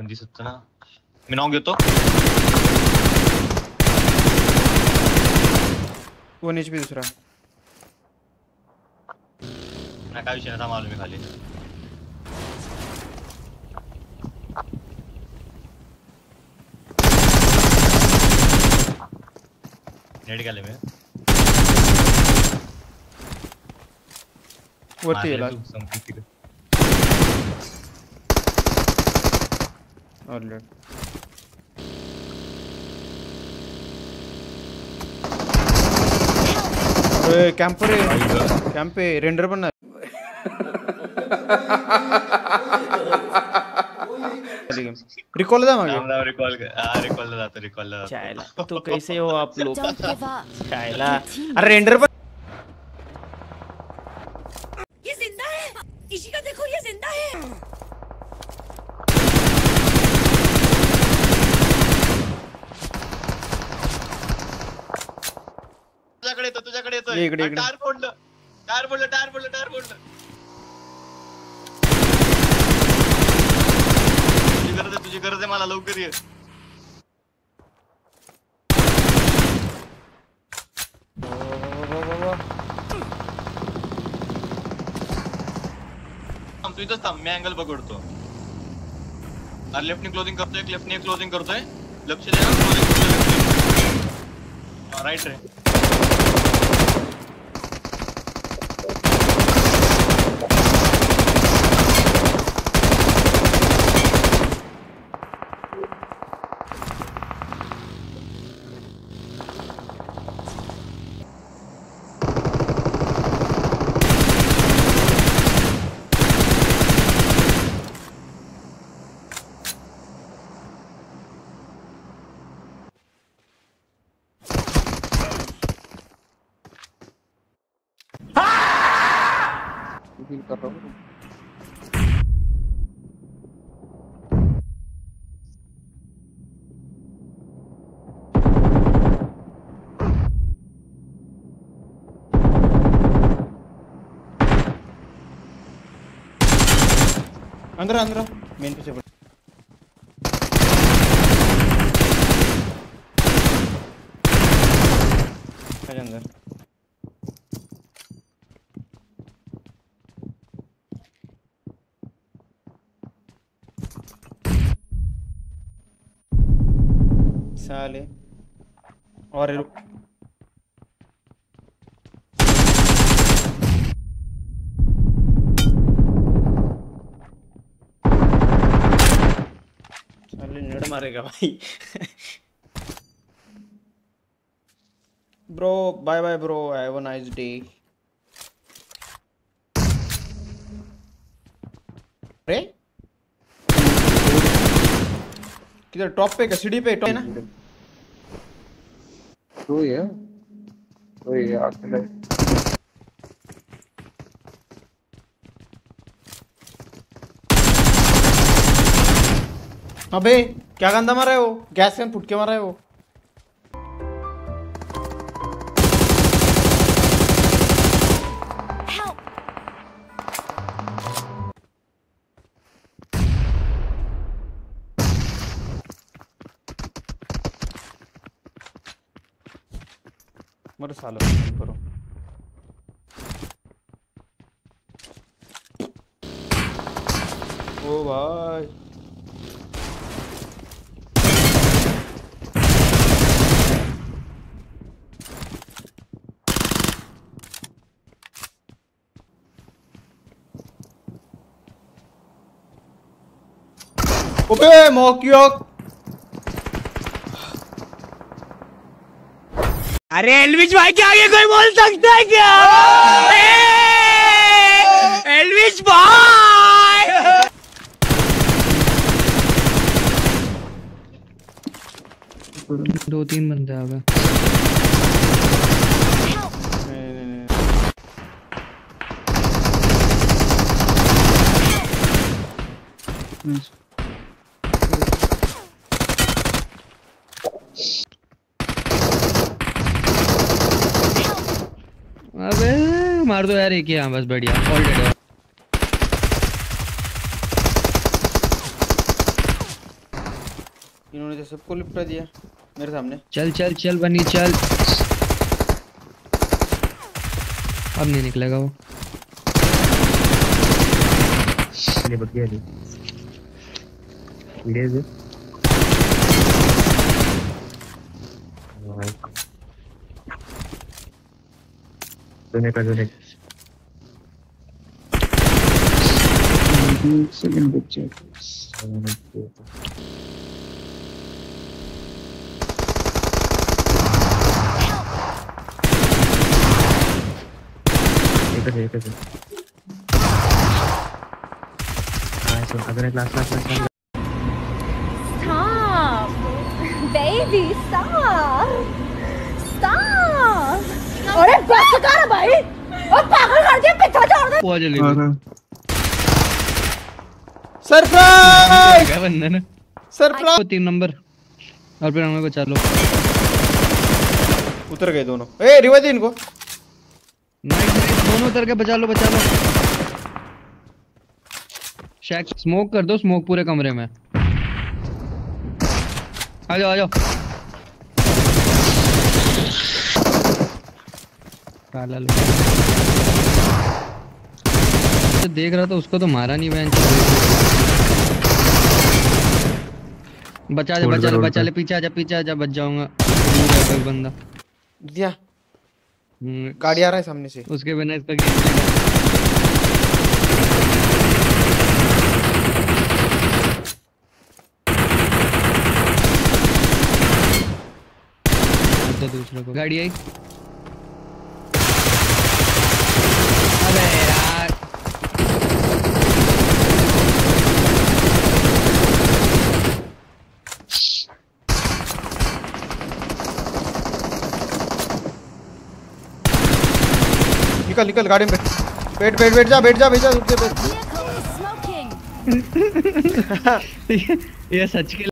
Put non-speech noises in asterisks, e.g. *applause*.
कोण दिसत ना मी नाव घेतो वन एच पी दुसरा नाही काय विषय नाही थांब आलो खाली। नेट गेले मी। वरती येला तू, कॅम्पर आहे कॅम्प आहे रेंडर पण रिकॉल जा मागे? कर. हा, recall ला जातो recall ला जातो. चायला तो कैसे हो आप लोग? चायला अरे रेंडर ये ज़िंदा है इशिका देखो ये ज़िंदा है तुझ्याकडे येतो तुझ्याकडे येतो ये इकडे, इकडे. टायर फोडलं. टायर फोडलं टायर फोडलं टायर फोडलं. तुझी गरज आहे तुझी गरज आहे मला लवकर ये. थांब, तू इथंच थांब मी अँगल पकडतो. लेफ्टने क्लोजिंग करतोय लेफ्टने क्लोजिंग करतोय. लक्ष दे क्लोजिंग राईट रे. कर रहा हूँ। अंदर अंदर मेन पीछे पड़ अंदर। साले और मारेगा भाई। Bro bye bye bro have a nice day अरे? किधर टॉप पे का सीढ़ी पे टॉप है ना? तो ये तो ये अकेले अबे, क्या गंदा मारा है? वो गैस कैन फुट के मारा है? वो मर सालो करो। ओ भाई। ओबे मौकियोक अरे एलविश भाई के आगे कोई बोल सकता है क्या? एलविश भाई! दो तीन बंदे आ गए। अबे मार दो यार एक ही हाँ बस बढ़िया ऑल डेड इन्होंने तो सबको लिपटा दिया मेरे सामने। चल चल चल बनी चल। अब नहीं निकलेगा वो। ले बच गया ले ले दे। दोने का दोने सेकंड बच्चे एक है एक है नाइस वन अगले class class class Stop. *laughs* Baby, stop. अरे बस कर भाई। और पागल कर दिया पीछा छोड़ दे। वो चले सरप्राइज़! गया बंदा ना? सरप्राइज़! तीन नंबर। और फिर हमें बचा लो। उतर गए दोनों। ए रिवाइव दे इनको। नाइस नाइस दोनों उतर के बचा लो बचा लो। शैक स्मोक कर दो स्मोक पूरे कमरे में। आ जाओ आ जाओ। काला तो देख रहा था उसको तो मारा नहीं बेंच बचा जा बचा दे, ले बचा ले पीछे आ जा पीछे आ जा बच जाऊँगा। दूर है कोई बंदा। दिया। हम्म, गाड़ी आ रहा है सामने से। उसके बिना इसका गेम दूसरे को। गाड़ी आई अबे यार निकल निकल गाड़ी में बैठ बैठ बैठ जा बैठ जा बैठ जा रुक बैठ. *laughs* ये सच के